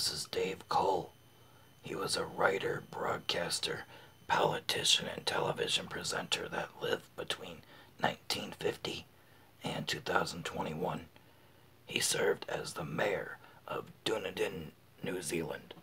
this is Dave Cull. He was a writer, broadcaster, politician, and television presenter that lived between 1950 and 2021. He served as the mayor of Dunedin, New Zealand.